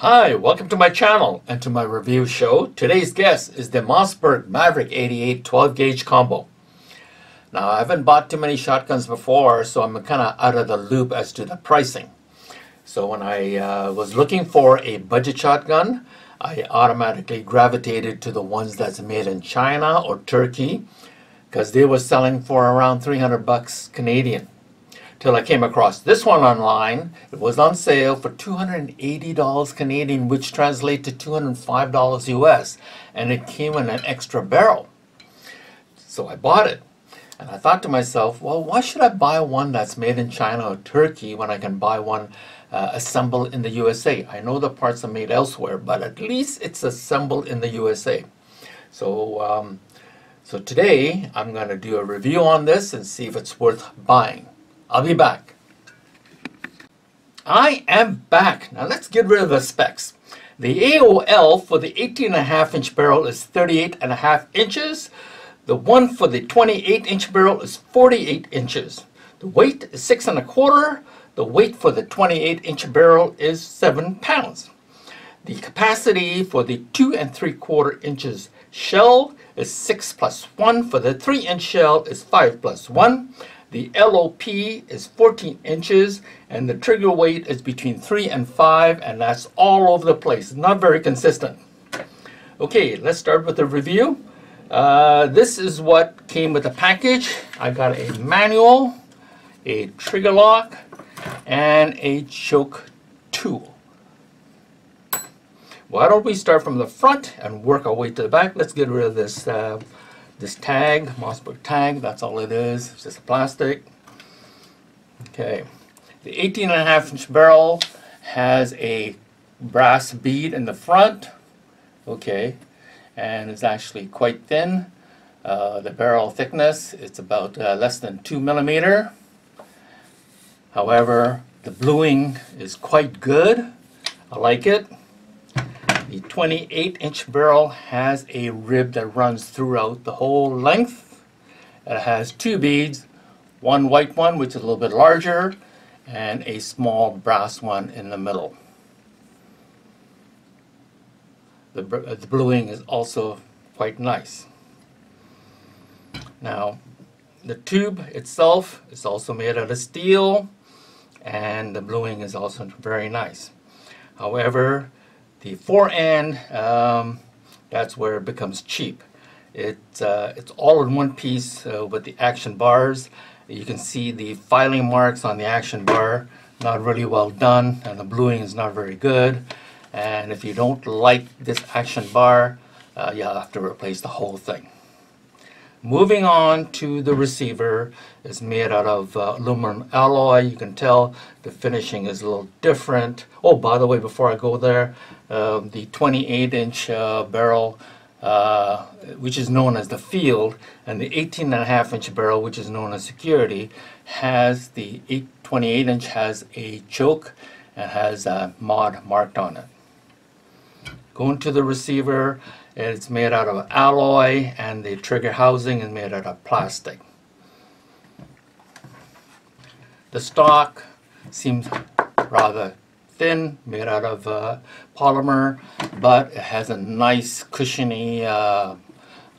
Hi, welcome to my channel and to my review show. Today's guest is the Mossberg Maverick 88 12 gauge combo. Now I haven't bought too many shotguns before so I'm kind of out of the loop as to the pricing. So when I uh, was looking for a budget shotgun I automatically gravitated to the ones that's made in China or Turkey because they were selling for around 300 bucks Canadian till I came across this one online. It was on sale for $280 Canadian, which translates to $205 US, and it came in an extra barrel. So I bought it. And I thought to myself, well, why should I buy one that's made in China or Turkey when I can buy one uh, assembled in the USA? I know the parts are made elsewhere, but at least it's assembled in the USA. So, um, so today I'm going to do a review on this and see if it's worth buying. I'll be back. I am back. Now let's get rid of the specs. The AOL for the 18.5 inch barrel is 38.5 inches. The one for the 28 inch barrel is 48 inches. The weight is six and a quarter. The weight for the 28 inch barrel is seven pounds. The capacity for the two and three quarter inches shell is six plus one. For the three inch shell is five plus one. The LOP is 14 inches and the trigger weight is between 3 and 5 and that's all over the place. Not very consistent. Okay, let's start with the review. Uh, this is what came with the package. I got a manual, a trigger lock, and a choke tool. Why don't we start from the front and work our way to the back. Let's get rid of this uh, this tag, Mossberg tag, that's all it is. It's just plastic. Okay. The 18 and a half inch barrel has a brass bead in the front. Okay. And it's actually quite thin. Uh, the barrel thickness, it's about uh, less than two millimeter. However, the bluing is quite good. I like it. The 28 inch barrel has a rib that runs throughout the whole length. It has two beads, one white one which is a little bit larger and a small brass one in the middle. The, the bluing is also quite nice. Now the tube itself is also made out of steel and the bluing is also very nice. However, the fore end, um, that's where it becomes cheap. It, uh, it's all in one piece uh, with the action bars. You can see the filing marks on the action bar, not really well done, and the bluing is not very good. And if you don't like this action bar, uh, you'll have to replace the whole thing. Moving on to the receiver is made out of uh, aluminum alloy. You can tell the finishing is a little different. Oh, by the way, before I go there, uh, the 28 inch uh, barrel, uh, which is known as the field, and the 18 and a half inch barrel, which is known as security, has the 8, 28 inch has a choke and has a mod marked on it. Going to the receiver, it's made out of alloy and the trigger housing is made out of plastic. The stock seems rather thin, made out of uh, polymer, but it has a nice cushiony uh,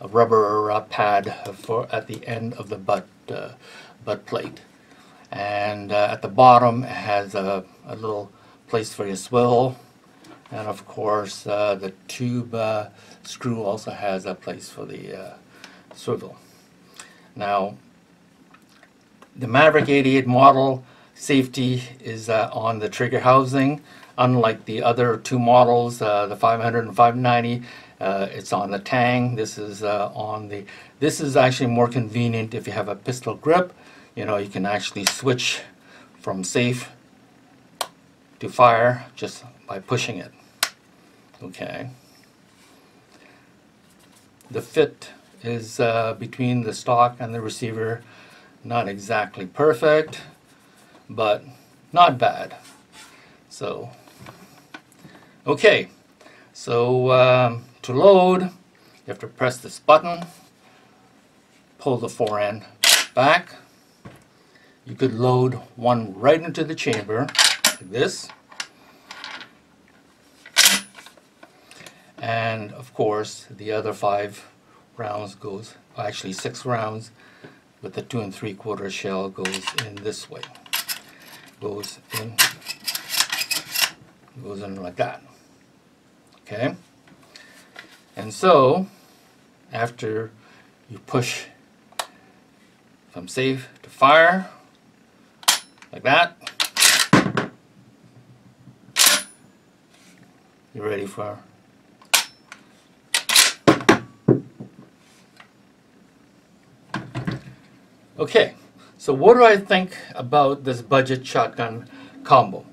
rubber uh, pad for at the end of the butt uh, butt plate. And uh, at the bottom it has a, a little place for your swivel and of course, uh, the tube uh, screw also has a place for the uh, swivel. Now, the Maverick 88 model safety is uh, on the trigger housing. Unlike the other two models, uh, the 500 and 590, uh, it's on the tang. This is on the. This is actually more convenient if you have a pistol grip. You know, you can actually switch from safe to fire just by pushing it. Okay. The fit is uh, between the stock and the receiver not exactly perfect, but not bad. So, okay. So um, to load, you have to press this button, pull the fore end back. You could load one right into the chamber, like this. and of course the other five rounds goes actually six rounds with the two and three quarter shell goes in this way. Goes in goes in like that. Okay? And so after you push from safe to fire like that ready for Okay, so what do I think about this budget shotgun combo?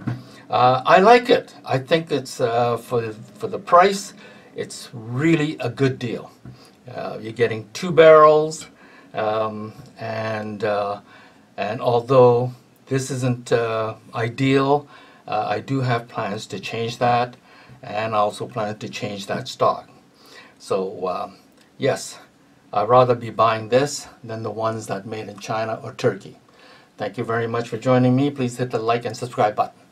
Uh, I like it. I think it's uh, for the, for the price, it's really a good deal. Uh, you're getting two barrels, um, and uh, and although this isn't uh, ideal, uh, I do have plans to change that, and I also plan to change that stock. So um, yes, I'd rather be buying this than the ones that made in China or Turkey. Thank you very much for joining me. Please hit the like and subscribe button.